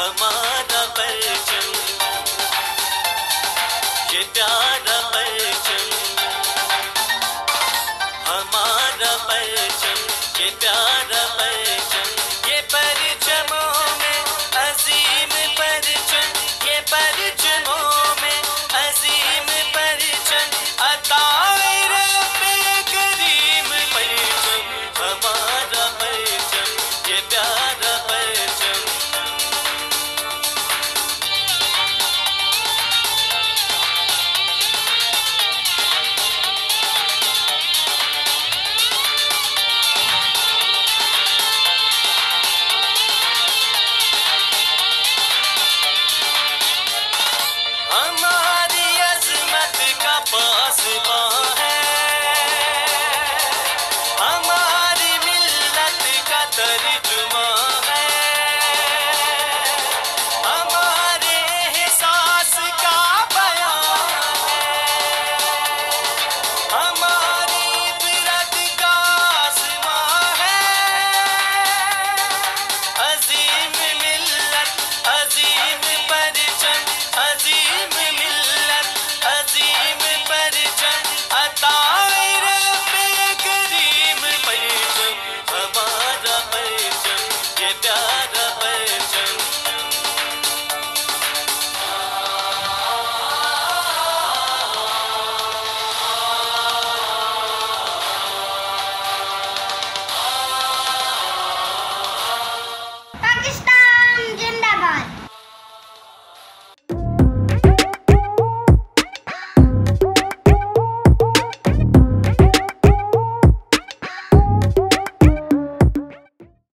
हमारा परचम ये प्यारा परचम हमारा परचम ये प्यारा